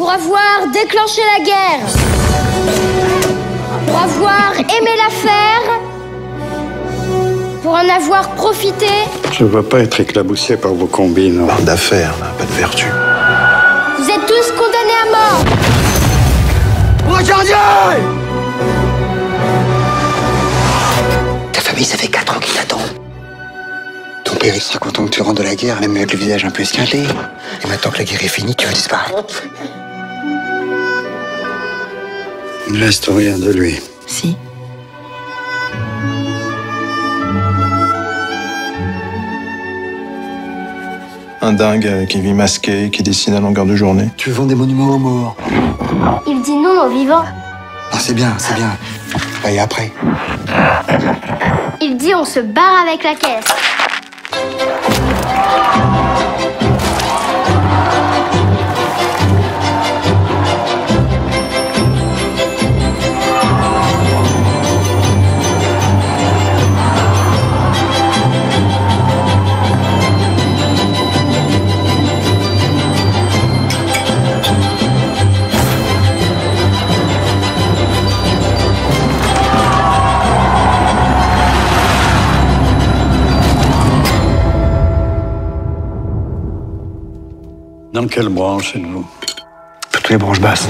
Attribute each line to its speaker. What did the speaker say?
Speaker 1: Pour avoir déclenché la guerre. Pour avoir aimé la faire. Pour en avoir profité.
Speaker 2: Je ne veux pas être éclaboussé par vos combines.
Speaker 3: Parle d'affaires, pas de vertu.
Speaker 1: Vous êtes tous condamnés à mort.
Speaker 4: Ta famille, ça fait 4 ans qu'ils t'attendent.
Speaker 3: Ton père, il sera content que tu rentres de la guerre, même avec le visage un peu esquinté. Et maintenant que la guerre est finie, tu vas disparaître.
Speaker 2: Il ne reste rien de lui.
Speaker 5: Si.
Speaker 6: Un dingue qui vit masqué, qui dessine à longueur de journée.
Speaker 3: Tu vends des monuments aux morts.
Speaker 1: Il dit non aux vivants.
Speaker 3: Non, c'est bien, c'est bien. Et après?
Speaker 1: Il dit on se barre avec la caisse.
Speaker 2: Dans quelle branche êtes-vous
Speaker 3: Toutes les branches basses.